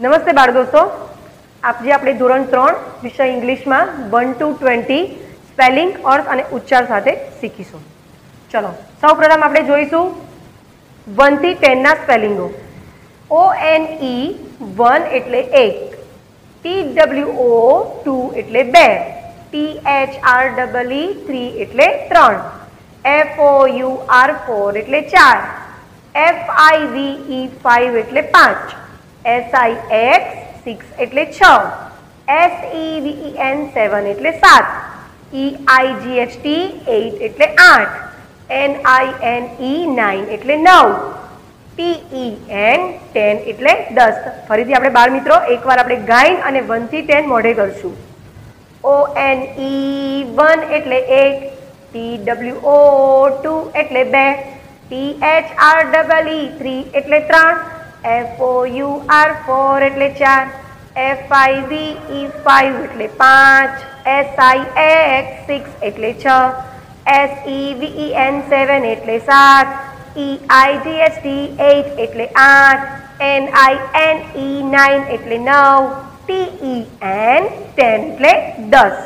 નમસ્તે બાળ દોસ્તો. આજે આપણે ધોરણ ત્રણ, વિષય ઇંગ્લિશમાં વન ટુ ટ્વેન્ટી સ્પેલિંગ અર્થ અને ઉચ્ચાર સાથે શીખીશું. ચલો સૌ પ્રથમ આપણે જોઈશું વનથી ટેનના સ્પેલિંગો. ઓ એન ઈ વન એટલે એક ટી ડબલ્યુ ઓ ટુ એટલે બે T H R double E three એટલે ત્રણ F O U R four એટલે ચાર F I V E five એટલે પાંચ. એસ આઈ એક્સ સિક્સ એટલે છ. એસ ઈ એન સેવન એટલે સાત. E I G H T eight એટલે આઠ. N I N E nine એટલે નવ. ટી ઈ એન ટેન એટલે દસ. ફરીથી આપણે બાળ મિત્રો એકવાર આપણે ગાઈન અને વનથી ટેન મોઢે કરશું. ઓ એન ઈ વન એટલે એક. ટી ડબલ્યુ ઓ ટુ એટલે બે. T H R double E three એટલે ત્રણ. F O U R four એટલે ચાર. F I V E five એટલે પાંચ. એસ આઈ એક્સ સિક્સ એટલે છ. S E V N seven એટલે સાત. E I G S T eight એટલે આઠ. N I N E nine એટલે નવ. ટી ઈ એન ટેન એટલે દસ.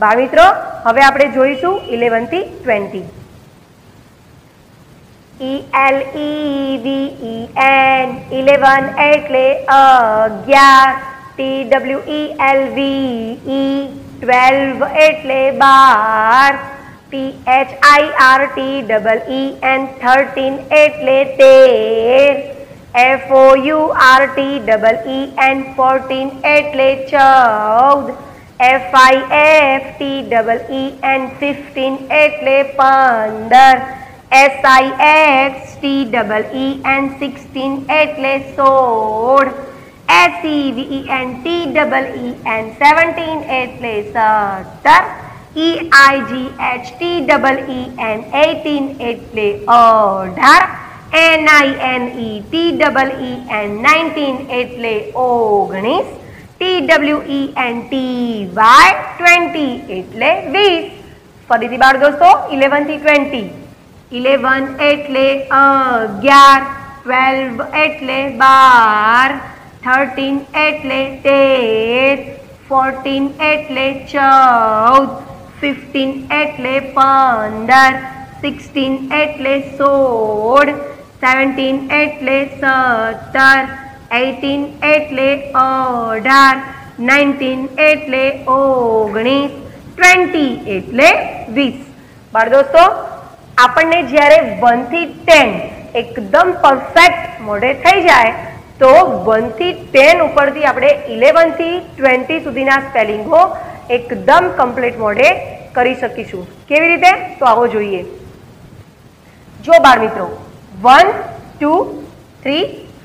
બા મિત્રો, હવે આપણે જોઈશું ઇલેવનથી twenty E L E V E N eleven એટલે અગિયાર T W E L V E twelve એટલે બાર T H I R T double E N thirteen એટલે તેર F O U R T double E N fourteen એટલે ચૌદ F I F T double E N fifteen એટલે પંદર S I X T double E N sixteen એટલે સોળ S E V N T double E N seventeen એટલે સત્તર E I G H T double E N eighteen એટલે અઢાર N I N E T double E N nineteen એટલે ઓગણીસ T W E N T Y twenty એટલે વીસ ફરીથી બાળ દોસ્તો ઇલેવનથી ટ્વેન્ટી ઇલેવન એટલે અગિયાર, ટ્વેલ્વ એટલે બાર, થર્ટીન એટલે તેર, ફોર્ટીન એટલે ચૌદ, ફિફ્ટીન એટલે પંદર, સિક્સટીન એટલે સોળ, સેવન્ટીન એટલે સત્તર એટીન એટલે અઢાર, નાઇન્ટીન એટલે ઓગણીસ, ટ્વેન્ટી એટલે વીસ. બાળ દોસ્તો આપણને જ્યારે વનથી ટેન એકદમ પરફેક્ટ મોડે થઈ જાય, તો વનથી ટેન ઉપરથી આપણે ઇલેવનથી ટ્વેન્ટી સુધીના સ્પેલિંગો એકદમ કમ્પ્લીટ મોડે કરી શકીશું. કેવી રીતે? તો આવો જોઈએ. જો બાળ મિત્રો one two three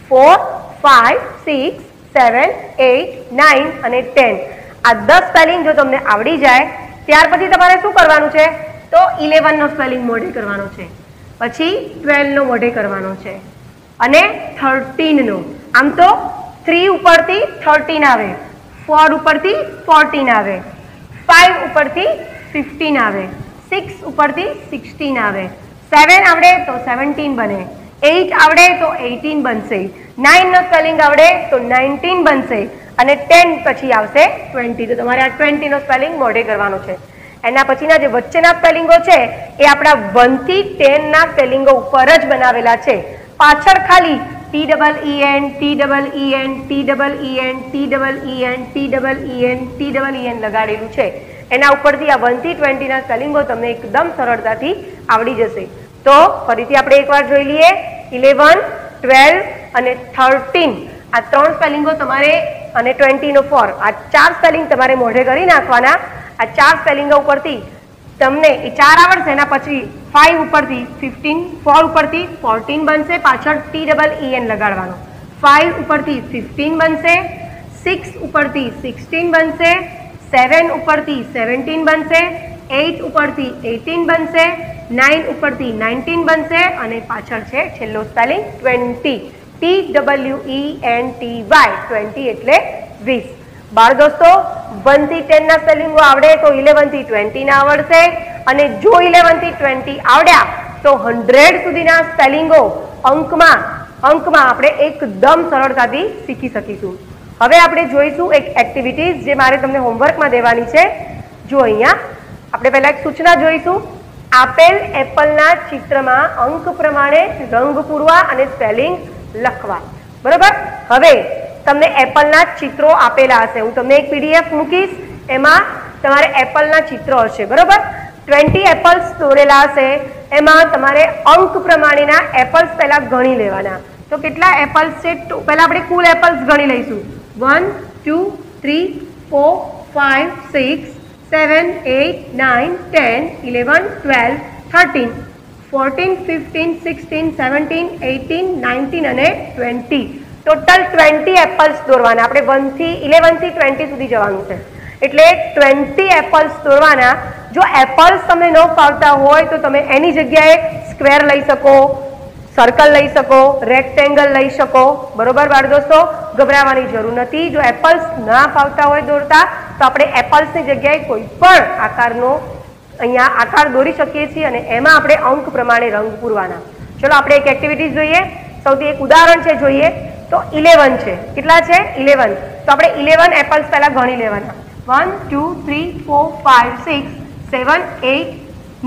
four five six seven eight nine અને ટેન આ દસ સ્પેલિંગ જો તમને આવડી જાય, ત્યાર પછી તમારે શું કરવાનું છે? તો ઇલેવનનો સ્પેલિંગ મોઢે કરવાનો છે. પછી ટ્વેલ્વનો મોઢે કરવાનો છે. અને થર્ટીનનો આમ તો થ્રી ઉપરથી થર્ટીન આવે. ફોર ઉપરથી ફોર્ટીન આવે. ફાઇવ ઉપરથી ફિફ્ટીન આવે. સિક્સ ઉપરથી સિક્સટીન આવે. સેવન આવડે તો સેવન્ટીન બને. એઇટ આવડે તો એઇટીન બનશે. નાઇનનો સ્પેલિંગ આવડે તો નાઇન્ટીન બનશે. અને ટેન પછી આવશે ટ્વેન્ટી તો તમારે આ ટ્વેન્ટીનો સ્પેલિંગ મોઢે કરવાનો છે. એના પછીના જે વચ્ચેના સ્પેલિંગો છે, એ આપણા વનથી ટેનના સ્પેલિંગો ઉપર જ બનાવેલા છે. પાછળ ખાલી T double E N T double E N T double E N T double E N T double E N T double E N લગાડેલું છે. એના ઉપરથી આ વનથી ટ્વેન્ટીના સ્પેલિંગો તમને એકદમ સરળતાથી આવડી જશે. તો ફરીથી આપણે એકવાર જોઈ લઈએ. ઇલેવન ટ્વેલ્વ અને થર્ટીન આ ત્રણ સ્પેલિંગો તમારે અને ટ્વેન્ટીનો ફોર આ ચાર સ્પેલિંગ તમારે મોઢે કરી નાખવાના. આ ચાર સ્પેલિંગો ઉપરથી તમને એ ચાર આવડશે એના પછી ફાઇવ ઉપરથી ફિફ્ટીન ફોર ઉપરથી ફોર્ટીન બનશે, પાછળ ટી ડબલ ઈ એન લગાડવાનો. ફાઇવ ઉપરથી ફિફ્ટીન બનશે સિક્સ ઉપરથી સિક્સટીન બનશે સેવન ઉપરથી સેવન્ટીન બનશે એઇટ ઉપરથી એટીન બનશે નાઇન ઉપરથી નાઇન્ટીન બનશે અને પાછળ છે છેલ્લો spelling twenty T W E N T Y twenty એટલે વીસ. બાળ દોસ્તો વનથી ટેન ના સ્પેલિંગો આવડે તો ઇલેવનથી ટ્વેન્ટી ના આવડશે અને જો ઇલેવનથી ટ્વેન્ટી આવડ્યા તો હંડ્રેડ સુધીના સ્પેલિંગો અંકમાં અંકમાં આપણે એકદમ સરળતાથી શીખી શકીશું. હવે આપણે જોઈશું એક એક્ટિવિટીઝ જે મારે તમને હોમવર્કમાં દેવાની છે. જો અહીંયા આપણે પહેલા એક સૂચના જોઈશું. આપેલ એપલના ચિત્રમાં અંક પ્રમાણે રંગ પૂરવા અને સ્પેલિંગ લખવા. બરોબર? હવે તમને એપલના ચિત્રો આપેલા હશે. હું તમને એક પીડીએફ મૂકીશ. એમાં તમારે એપલના ચિત્રો હશે, બરોબર? ટ્વેન્ટી એપલ્સ દોરેલા હશે. એમાં તમારે અંક પ્રમાણેના એપલ્સ પહેલા ગણી લેવાના. તો કેટલા એપલ્સ છે? પહેલાં આપણે કુલ એપલ્સ ગણી લઈશું. One two three four five six seven eight nine ten eleven twelve thirteen fourteen fifteen sixteen seventeen eighteen nineteen અને ટ્વેન્ટી ટોટલ ટ્વેન્ટી એપલ્સ દોરવાના. આપણે વનથી ઇલેવનથી ટ્વેન્ટી સુધી જવાનું છે. એટલે ટ્વેન્ટી એપલ્સ દોરવાના. જો એપલ્સ તમને ન ફાવતા હોય, તો તમે એની જગ્યાએ સ્ક્વેર લઈ શકો સર્કલ લઈ શકો રેક્ટેંગલ લઈ શકો. બરોબર બાળ દોસ્તો? ગભરાવાની જરૂર નથી. જો એપલ્સ ના ફાવતા હોય દોરતા, તો આપણે એપલ્સની જગ્યાએ કોઈ પણ આકારનો અહીંયા આકાર દોરી શકીએ છીએ અને એમાં આપણે અંક પ્રમાણે રંગ પૂરવાના. ચલો આપણે એક એક્ટિવિટીઝ જોઈએ. સૌથી એક ઉદાહરણ છે, જોઈએ. તો ઇલેવન છે. કેટલા છે? ઇલેવન. તો આપણે ઇલેવન એપલ્સ પહેલા ગણી લેવાના. One two three four five six seven eight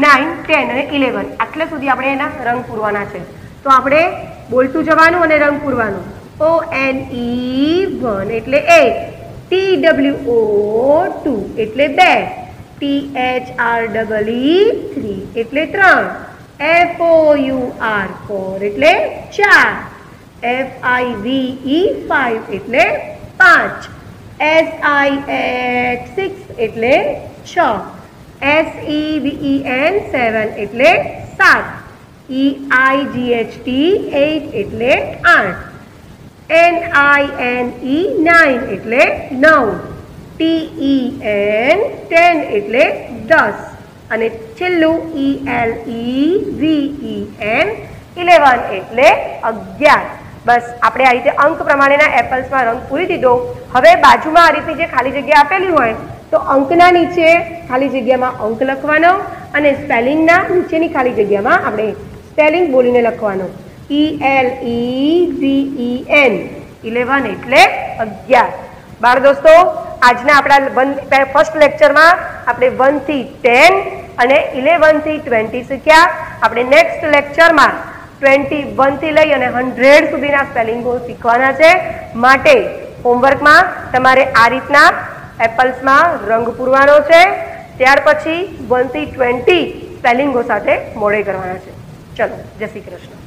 nine ten અને ઇલેવન. આટલે સુધી આપણે એના રંગ પૂરવાના છે. તો આપણે બોલતું જવાનું અને રંગ પૂરવાનું. ઓ એન ઈ વન એટલે એક ટી ડબલ્યુ ઓ ટુ એટલે બે. T H R double E three એટલે ત્રણ. F O U R four એટલે ચાર. F I V E five એટલે પાંચ. એસ આઈ એચ સિક્સ એટલે છ. S E V N seven એટલે સાત. E I G H T eight એટલે આઠ. N I N E nine એટલે નવ. ટી ઈ એન ટેન એટલે દસ. અને છેલ્લું E L E V E N eleven એટલે અગિયાર. બસ, આપણે આ રીતે અંક પ્રમાણેના એપલ્સમાં રંગ પૂરી દીધો. હવે બાજુમાં આ રીતની જે ખાલી જગ્યા આપેલી હોય, તો અંકના નીચે ખાલી જગ્યામાં અંક લખવાનો અને સ્પેલિંગના નીચેની ખાલી જગ્યામાં આપણે સ્પેલિંગ બોલીને લખવાનો. E L E V E N eleven એટલે અગિયાર. બાળ દોસ્તો, આજના આપણા વન ફર્સ્ટ લેક્ચરમાં આપણે વનથી ટેન અને ઇલેવનથી ટ્વેન્ટી શીખ્યા. આપણે નેક્સ્ટ લેક્ચરમાં ટ્વેન્ટી વનથી લઈ અને હંડ્રેડ સુધીના સ્પેલિંગો શીખવાના છે. માટે હોમવર્કમાં તમારે આ રીતના એપલ્સમાં રંગ પૂરવાનો છે. ત્યાર પછી વનથી ટ્વેન્ટી સ્પેલિંગો સાથે મોડે કરવાના છે. ચલો, જય શ્રી કૃષ્ણ.